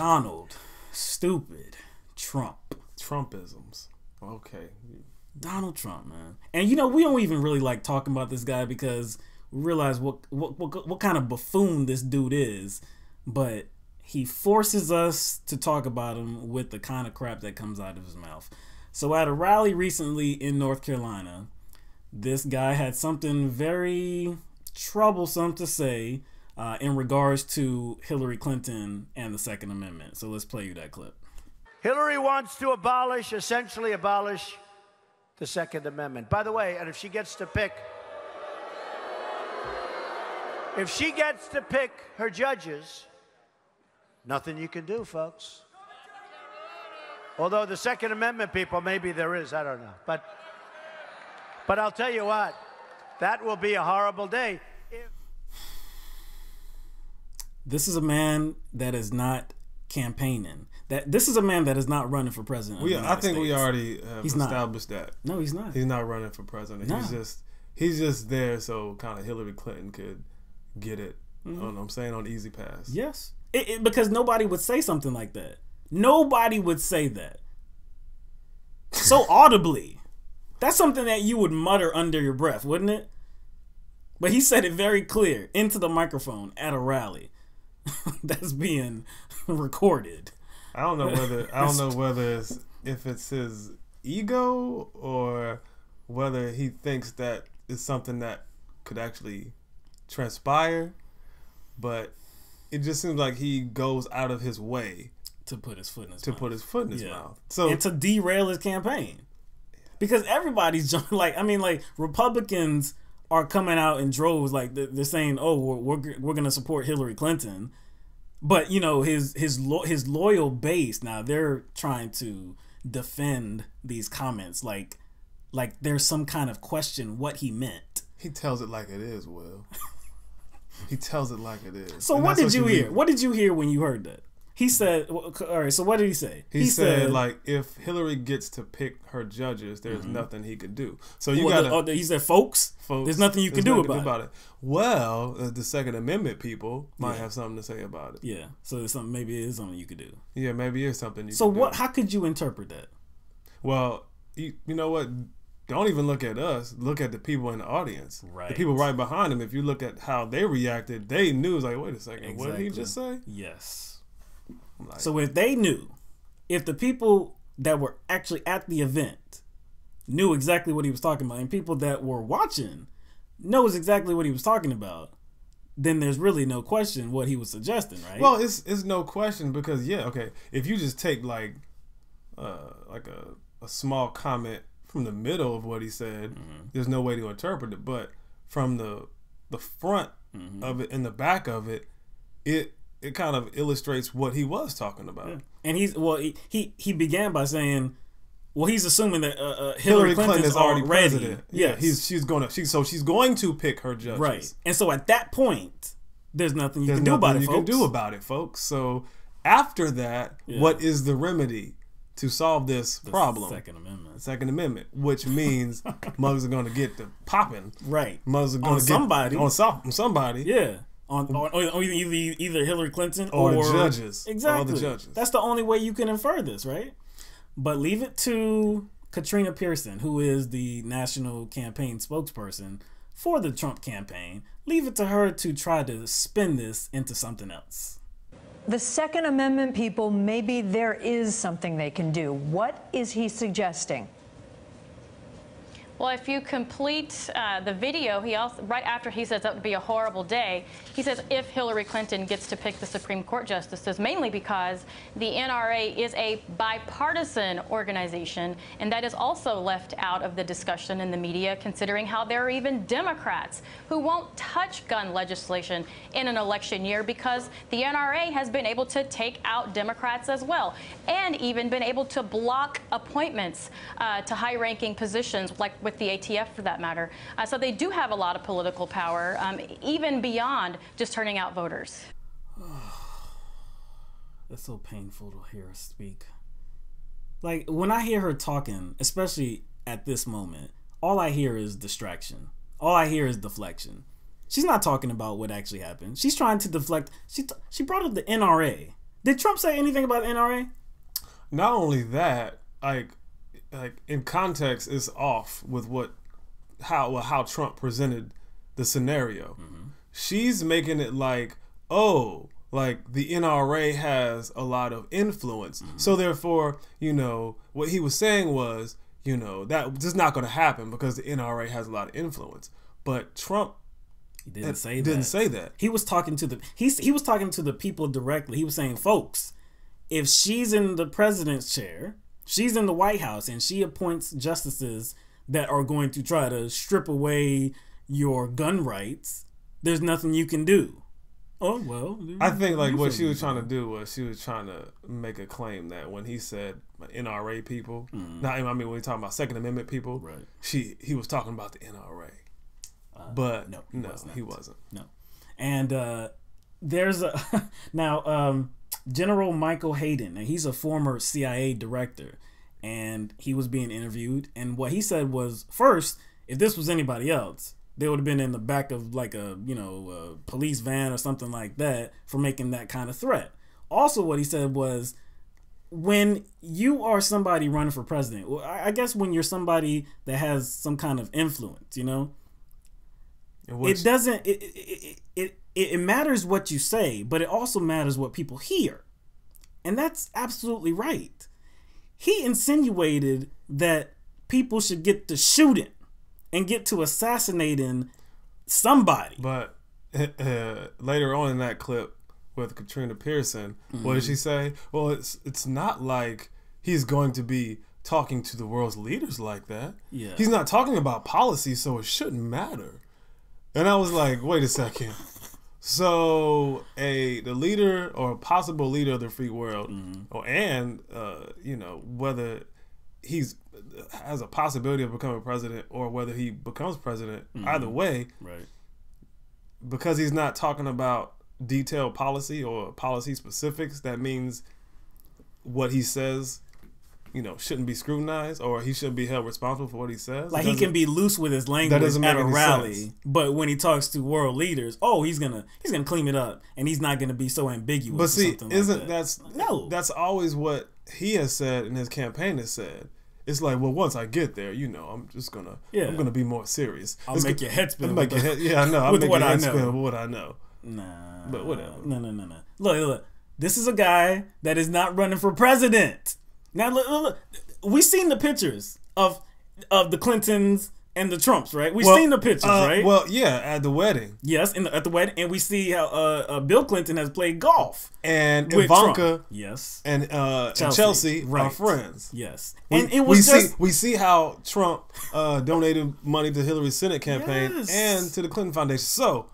Donald, stupid, Trump. Trumpisms. Okay. Donald Trump, man. And you know, we don't even really like talking about this guy because we realize what what what, what kind of buffoon this dude is, but he forces us to talk about him with the kind of crap that comes out of his mouth. So at a rally recently in North Carolina, this guy had something very troublesome to say uh, in regards to Hillary Clinton and the Second Amendment. So let's play you that clip. Hillary wants to abolish, essentially abolish the Second Amendment. By the way, and if she gets to pick, if she gets to pick her judges, nothing you can do, folks. Although the Second Amendment people, maybe there is, I don't know. But, but I'll tell you what, that will be a horrible day. If This is a man that is not campaigning. That this is a man that is not running for president. of We, the I think we already have He's not. established that. No, he's not. He's not running for president. No. He's just he's just there so kind of Hillary Clinton could get it. Mm-hmm. On, I'm saying on easy pass. Yes, it, it- because nobody would say something like that. Nobody would say that so audibly. That's something that you would mutter under your breath, wouldn't it? But he said it very clear into the microphone at a rally that's being recorded. I don't know whether I don't know whether it's if it's his ego or whether he thinks that it's something that could actually transpire, but it just seems like he goes out of his way to put his foot in his to mouth. put his foot in his Yeah. mouth. So and to derail his campaign. Because everybody's jumping, like, I mean, like, Republicans are coming out in droves, like, they're, saying, oh, we're, we're, we're going to support Hillary Clinton. But, you know, his, his, lo- his loyal base, now they're trying to defend these comments, like, like there's some kind of question what he meant. he tells it like it is, Will. he tells it like it is. So And what did you need. hear? What did you hear when you heard that? He said, all right, so what did he say? He, said, like if Hillary gets to pick her judges, there's nothing he could do. So you well, got to. oh, he said, folks, folks, there's nothing you can there's do nothing about, it. Well, uh, the Second Amendment people might Yeah. have something to say about it. Yeah, so there's something, maybe it is something you could do. Yeah, maybe it's something. You So what? Do. How could you interpret that? Well, you, you know what? Don't even look at us. Look at the people in the audience. Right. The people right behind him. If you look at how they reacted, they knew. It's like, wait a second, what did he just say? Yes. Like, So if they knew, if the people that were actually at the event knew exactly what he was talking about, and people that were watching knows exactly what he was talking about, then there's really no question what he was suggesting, right? Well, it's it's no question because yeah, okay. If you just take like uh like a, a small comment from the middle of what he said, Mm-hmm. there's no way to interpret it. But from the the front Mm-hmm. of it and the back of it, it it kind of illustrates what he was talking about. and he's well, he he, he began by saying, well, he's assuming that uh, uh, Hillary, Hillary Clinton is already already president. Yes, Yeah, he's she's gonna she so she's going to pick her judges. right. And so at that point, there's nothing you There's can do nothing about it, you folks. can do about it, folks. So after that, Yeah. what is the remedy to solve this The problem? Second Amendment. Second Amendment, which means mugs are going to get the popping. Right. Mugs are going to somebody. get on, some, on somebody. Yeah. On, on, on either, either Hillary Clinton Or or, the judges. Or Exactly. the judges. That's the only way you can infer this, right? But leave it to Katrina Pierson, who is the national campaign spokesperson for the Trump campaign. Leave it to her to try to spin this into something else. The Second Amendment people, maybe there is something they can do. What is he suggesting? Well, if you complete uh, the video, he also right after he says that would be a horrible day, he says if Hillary Clinton gets to pick the Supreme Court justices, mainly because the NRA is a bipartisan organization, and that is also left out of the discussion in the media, considering how there are even Democrats who won't touch gun legislation in an election year because the NRA has been able to take out Democrats as well, and even been able to block appointments uh, to high-ranking positions, like with the ATF for that matter. Uh, so they do have a lot of political power, um, even beyond just turning out voters. it's so painful to hear her speak. Like when I hear her talking, especially at this moment, all I hear is distraction. All I hear is deflection. She's not talking about what actually happened. She's trying to deflect. She t- she brought up the NRA. Did Trump say anything about the NRA? Not only that, like, like in context, is off with what how well, how Trump presented the scenario. Mm-hmm. She's making it like, oh, like the NRA has a lot of influence, mm-hmm. so therefore, you know, what he was saying was, you know, that just not going to happen because the NRA has a lot of influence. But Trump he didn't say didn't that. say that. He was talking to the he's he was talking to the people directly. He was saying, folks, if she's in the president's chair, she's in the White House, and she appoints justices that are going to try to strip away your gun rights, there's nothing you can do. Oh well, I think like what she was trying to do was she was trying to make a claim that when he said NRA people, mm. not I mean when we talking about Second Amendment people, right? She he was talking about the NRA. Uh, but no, he, no, wasn't. he wasn't. No, and uh, there's a now um, General Michael Hayden, and he's a former CIA director, and he was being interviewed, and what he said was first, if this was anybody else, they would have been in the back of like a you know a police van or something like that for making that kind of threat. Also, what he said was when you are somebody running for president, well, I guess when you're somebody that has some kind of influence, you know, it doesn't it, it, it, it, it matters what you say but it also matters what people hear. And that's absolutely right. He insinuated that people should get to shooting and get to assassinating somebody. But uh, later on in that clip with katrina pierson mm-hmm. what did she say? Well it's it's not like he's going to be talking to the world's leaders like that. Yeah. He's not talking about policy so it shouldn't matter. And I was like, wait a second. So a the leader or a possible leader of the free world, mm-hmm. or and uh, you know whether he's has a possibility of becoming president or whether he becomes president, mm-hmm. either way, right? Because he's not talking about detailed policy or policy specifics. That means what he says you know shouldn't be scrutinized or he shouldn't be held responsible for what he says. Like he can be loose with his language at a rally, sense. but when he talks to world leaders, oh, he's gonna he's gonna clean it up, and he's not gonna be so ambiguous. But see, isn't like that. that's no? That's always what he has said and his campaign has said. It's like, well, once I get there, you know, I'm just gonna, yeah. I'm gonna be more serious. I'll it's make go- your head spin. Make your head, yeah, I know. I'll with make what your I head know. spin with what I know. Nah, but whatever. No, no, no, no. Look, look. This is a guy that is not running for president. Now look, look, we seen the pictures of of the Clintons and the Trumps, right? We've well, seen the pictures, uh, right? Well, yeah, at the wedding. Yes, the, at the wedding, and we see how uh, uh, Bill Clinton has played golf and Ivanka, Trump. yes, and uh, Chelsea, and Chelsea right. are friends. Yes, we, and it was we just, see we see how Trump uh, donated money to Hillary's Senate campaign yes. and to the Clinton Foundation. So,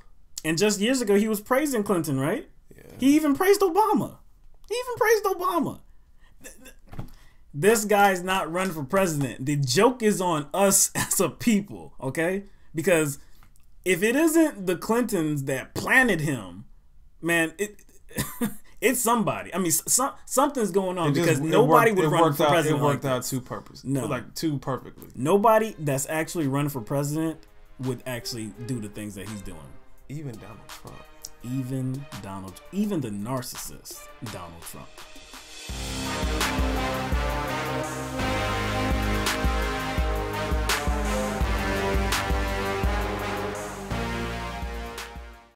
and just years ago, he was praising Clinton, right? Yeah. He even praised Obama. He even praised Obama this guy's not running for president. The joke is on us as a people, okay? Because if it isn't the Clintons that planted him, man, it it's somebody. I mean, some, something's going on because nobody worked, would run for out, president. It worked like out too purpose. No, like too perfectly. Nobody that's actually running for president would actually do the things that he's doing. Even Donald Trump. Even Donald. Even the narcissist Donald Trump. Bye.